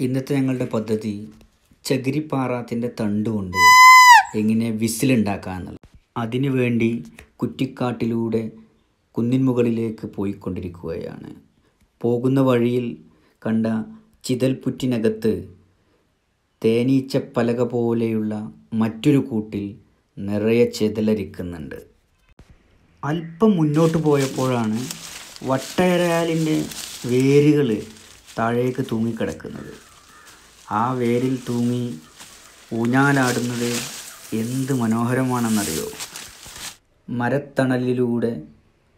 ഇന്നത്തെ ഞങ്ങളുടെ പദ്ധതി ചകിരിപ്പാറാത്തിന്റെ തണ്ട് കൊണ്ട് എങ്ങനെ വിസിലുണ്ടാക്കുക എന്നുള്ളത് അതിനു വേണ്ടി കുറ്റിക്കാട്ടിലൂടെ കുന്നിൻ മുകളിലേക്ക് പോയിക്കൊണ്ടിരിക്കുകയാണ്. പോകുന്ന വഴിയിൽ കണ്ട ചിതൽപുറ്റിനകത്ത് തേനീച്ചപ്പലക പോലെയുള്ള മറ്റൊരു കൂട്ടിൽ നിറയെ ചിതലരിക്കുന്നുണ്ട്. അല്പം മുന്നോട്ട് പോയപ്പോഴാണ് വട്ടയരാലിന്റെ വേരുകൾ താഴേക്ക് തൂങ്ങിക്കിടക്കുന്നത്. ആ വേരിൽ തൂങ്ങി ഊഞ്ഞാലാടുന്നത് എന്ത് മനോഹരമാണെന്നറിയോ? മരത്തണലിലൂടെ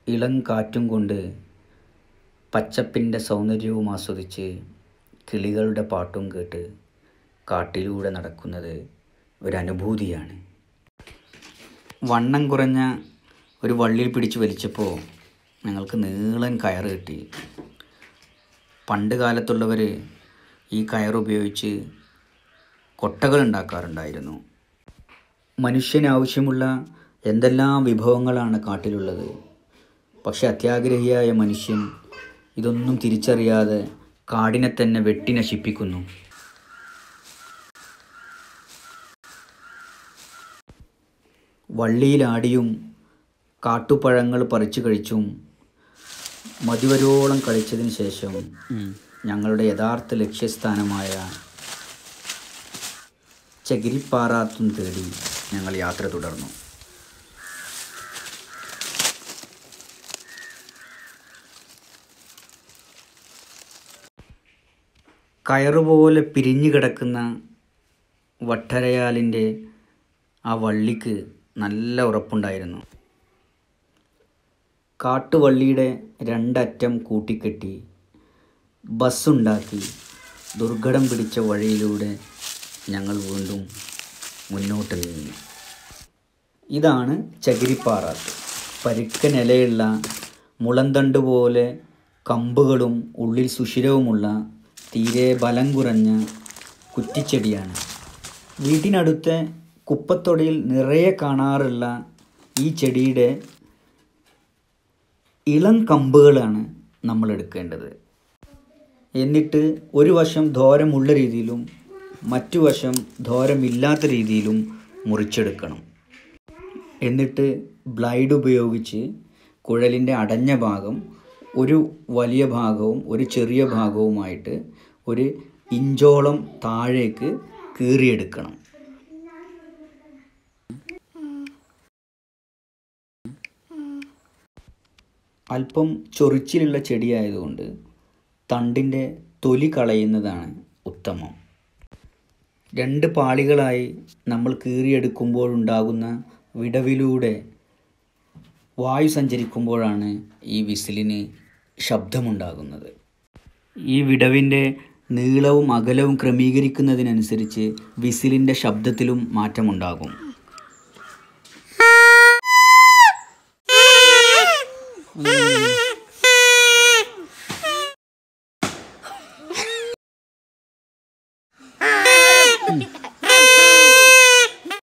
ഇളം കാറ്റും കൊണ്ട് പച്ചപ്പിന്റെ സൗന്ദര്യവും ആസ്വദിച്ച് കിളികളുടെ പാട്ടും കേട്ട് കാട്ടിലൂടെ നടക്കുന്നത് ഒരനുഭൂതിയാണ്. വണ്ണം കുറഞ്ഞ ഒരു വള്ളിയിൽ പിടിച്ച് വലിച്ചപ്പോൾ ഞങ്ങൾക്ക് നീളൻ കയറ് കിട്ടി. പണ്ട് കാലത്തുള്ളവർ ഈ കയറുപയോഗിച്ച് കൊട്ടകൾ ഉണ്ടാക്കാറുണ്ടായിരുന്നു. മനുഷ്യന് ആവശ്യമുള്ള എന്തെല്ലാം വിഭവങ്ങളാണ് കാട്ടിലുള്ളത്. പക്ഷെ അത്യാഗ്രഹിയായ മനുഷ്യൻ ഇതൊന്നും തിരിച്ചറിയാതെ കാടിനെ തന്നെ വെട്ടി നശിപ്പിക്കുന്നു. വള്ളിയിലാടിയും കാട്ടുപഴങ്ങൾ പറിച്ചു കഴിച്ചും മതിവരോളം കഴിച്ചതിന് ശേഷം ഞങ്ങളുടെ യഥാർത്ഥ ലക്ഷ്യസ്ഥാനമായ ചകിരിപ്പാറാത്തും തേടി ഞങ്ങൾ യാത്ര തുടർന്നു. കയറുപോലെ പിരിഞ്ഞു കിടക്കുന്ന വട്ടരയാലിന്റെ ആ വള്ളിക്ക് നല്ല ഉറപ്പുണ്ടായിരുന്നു. കാട്ടുവള്ളിയുടെ രണ്ടറ്റം കൂട്ടിക്കെട്ടി ബസ്സുണ്ടാക്കി ദുർഘടം പിടിച്ച വഴിയിലൂടെ ഞങ്ങൾ വീണ്ടും മുന്നോട്ട് നീങ്ങി. ഇതാണ് ചകിരിപ്പാറാത്ത് പരുക്കൻ ഇലയുള്ള മുളന്തണ്ട് പോലെ കമ്പുകളും ഉള്ളിൽ സുഷിരവുമുള്ള തീരെ ബലം കുറഞ്ഞ കുറ്റിച്ചെടിയാണ്. വീട്ടിനടുത്തെ കുപ്പത്തൊടിയിൽ നിറയെ കാണാറുള്ള ഈ ചെടിയുടെ ഇളം കമ്പുകളാണ് നമ്മൾ എടുക്കേണ്ടത്. എന്നിട്ട് ഒരു വശം ധോരമുള്ള രീതിയിലും മറ്റു വശം ധോരമില്ലാത്ത രീതിയിലും മുറിച്ചെടുക്കണം. എന്നിട്ട് ബ്ലൈഡ് ഉപയോഗിച്ച് കുഴലിന്റെ അടഞ്ഞ ഭാഗം ഒരു വലിയ ഭാഗവും ഒരു ചെറിയ ഭാഗവുമായിട്ട് ഒരു ഇഞ്ചോളം താഴേക്ക് കീറിയെടുക്കണം. അല്പം ചൊറിച്ചിലുള്ള ചെടിയായതുകൊണ്ട് തണ്ടിന്റെ തൊലി കളയുന്നതാണ് ഉത്തമം. രണ്ട് പാളികളായി നമ്മൾ കീറിയെടുക്കുമ്പോഴുണ്ടാകുന്ന വിടവിലൂടെ വായു സഞ്ചരിക്കുമ്പോഴാണ് ഈ വിസിലിന് ശബ്ദമുണ്ടാകുന്നത്. ഈ വിടവിന്റെ നീളവും അകലവും ക്രമീകരിക്കുന്നതിനനുസരിച്ച് വിസിലിന്റെ ശബ്ദത്തിലും മാറ്റമുണ്ടാകും.